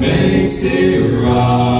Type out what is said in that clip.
makes it right.